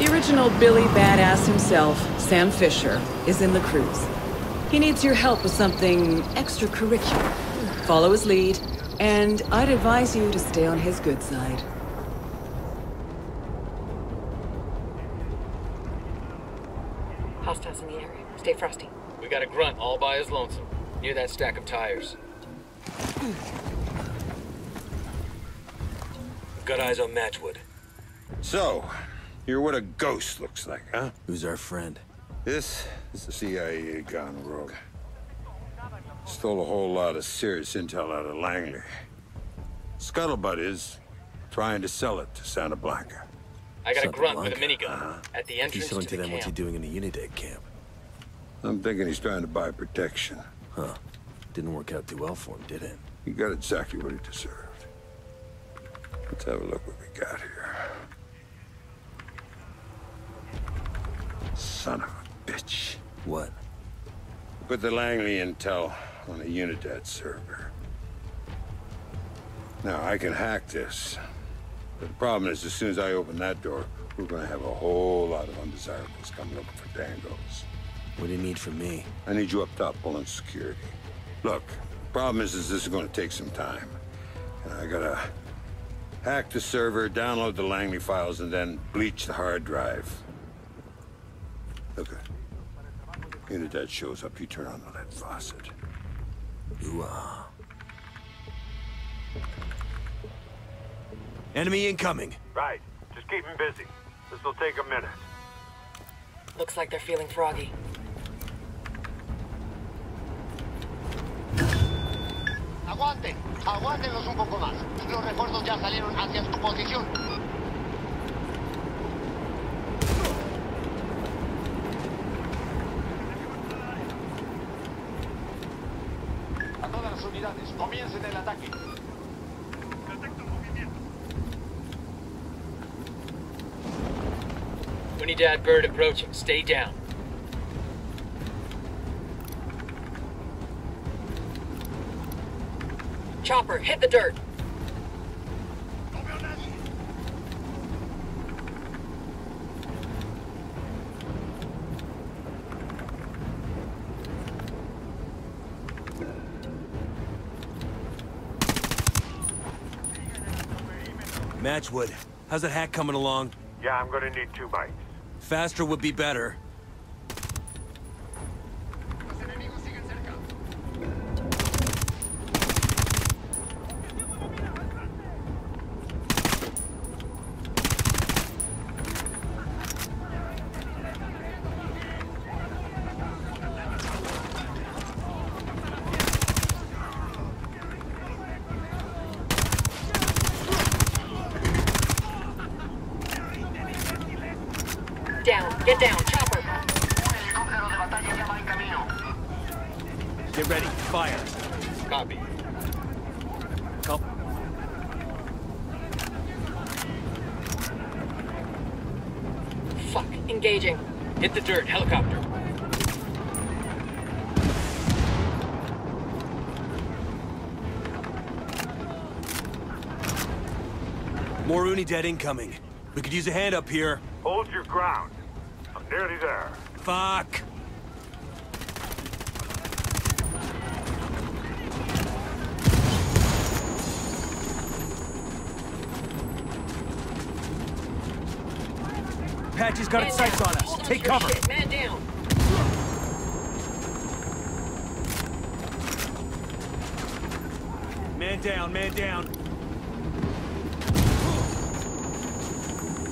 The original Billy Badass himself, Sam Fisher, is in the cruise. He needs your help with something extracurricular. Follow his lead, and I'd advise you to stay on his good side. Hostiles in the area. Stay frosty. We got a grunt all by his lonesome, near that stack of tires. Got eyes on Matchwood. So, you're what a ghost looks like, huh? Who's our friend? This is the CIA gone rogue. Stole a whole lot of serious intel out of Langley. Scuttlebutt is trying to sell it to Santa Blanca. I got a Santa grunt with a Blanca. minigun uh-huh. at the If entrance he's selling to to the them, what's he doing in the Unidad camp? I'm thinking he's trying to buy protection. Huh. Didn't work out too well for him, did it? He got exactly what he deserved. Let's have a look what we got here. Son of a bitch. What? Put the Langley intel on a Unidad server. Now, I can hack this. But the problem is, as soon as I open that door, we're gonna have a whole lot of undesirables coming looking for Dangos. What do you need from me? I need you up top pulling security. Look, the problem is, is this is gonna take some time. And I gotta hack the server, download the Langley files, and then bleach the hard drive. Look, Unidad shows up, you turn on the lead faucet. You are. Enemy incoming! Right. Just keep him busy. This'll take a minute. Looks like they're feeling froggy. Aguanten, aguántenlos un poco más. Los refuerzos ya salieron hacia su posición. A todas las unidades, comiencen el ataque. Unidad bird approaching. Stay down. Chopper, hit the dirt. Matchwood, how's that hack coming along? Yeah, I'm gonna need two bites. Faster would be better. Down, get down, chopper. Un helicóptero de batalla ya va en camino. Get ready, fire. Copy. Couple. Fuck, engaging. Hit the dirt. Helicopter. More Unidad incoming. We could use a hand up here. Hold your ground. I'm nearly there. Fuck! Apache's got its sights on us. Take cover. Man down. Man down, man down.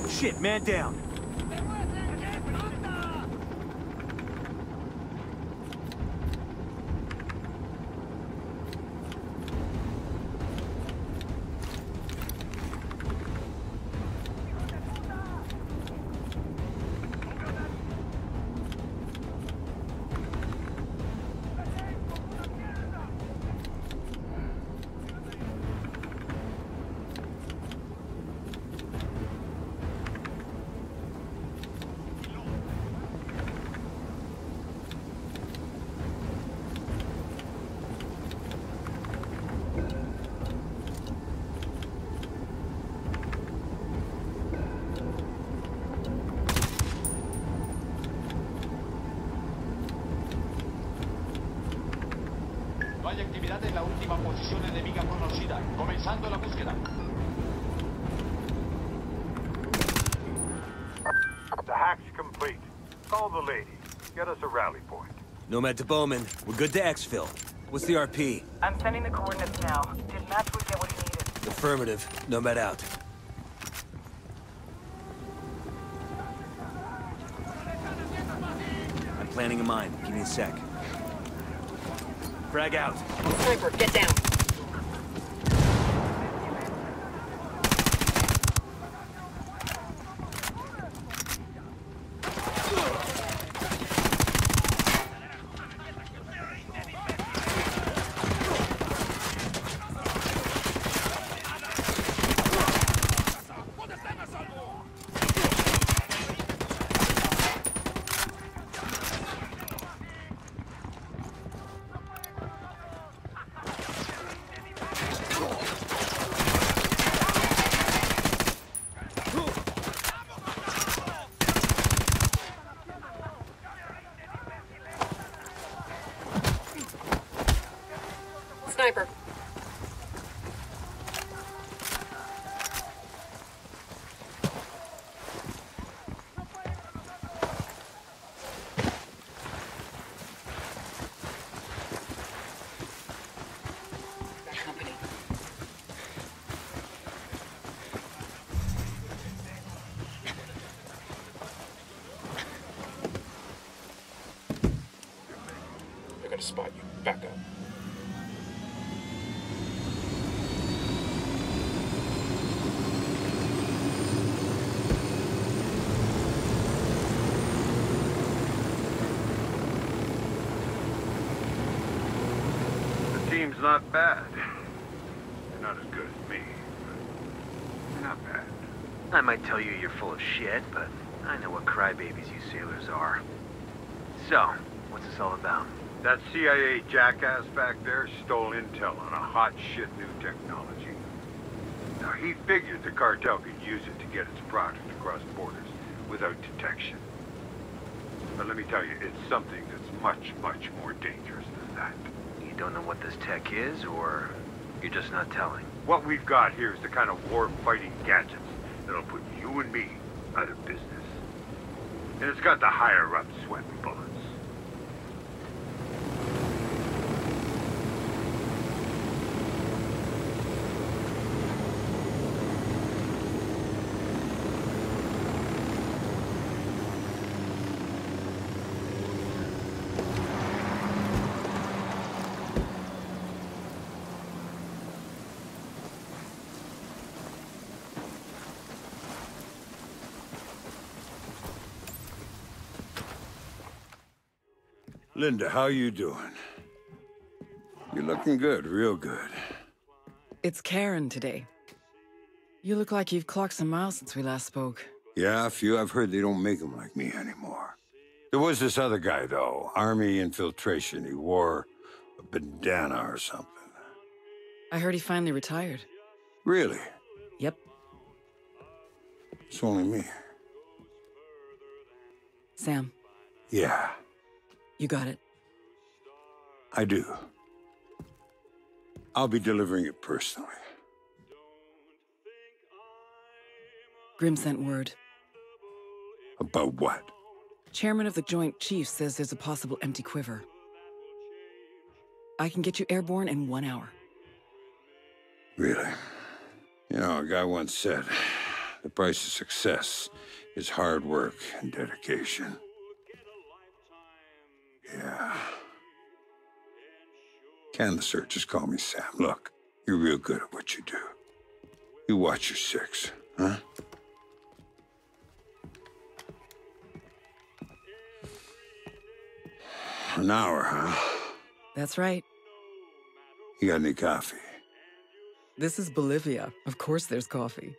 Shit, man down. Retirate en la última posición enemiga conocida. Comenzando la búsqueda. The hack's complete. Call the lady. Get us a rally point. Nomad to Bowman. We're good to exfil. What's the RP? I'm sending the coordinates now. Did Matchwood get what he needed? Affirmative. Nomad out. I'm planning a mine. Give me a sec. Frag out. Sniper, get down. Gonna spot you. Back up. Not bad. They're not as good as me, but they're not bad. I might tell you you're full of shit, but I know what crybabies you sailors are. So, what's this all about? That CIA jackass back there stole intel on a hot shit new technology. Now, he figured the cartel could use it to get its product across borders without detection. But let me tell you, it's something that's much, much more dangerous than that. Don't know what this tech is, or you're just not telling? What we've got here is the kind of war-fighting gadgets that'll put you and me out of business. And it's got the higher-up sweating bullets. Linda, how you doing? You're looking good, real good. It's Karen today. You look like you've clocked some miles since we last spoke. Yeah, a few. I've heard they don't make them like me anymore. There was this other guy, though. Army infiltration. He wore a bandana or something. I heard he finally retired. Really? Yep. It's only me. Sam, Yeah, you got it. I do. I'll be delivering it personally. Grim sent word. About what? Chairman of the Joint Chiefs says there's a possible empty quiver. I can get you airborne in one hour. Really? You know, a guy once said, the price of success is hard work and dedication. Yeah. Canvaser, just call me Sam. Look, you're real good at what you do. You watch your six, huh? An hour, huh? That's right. You got any coffee? This is Bolivia. Of course there's coffee.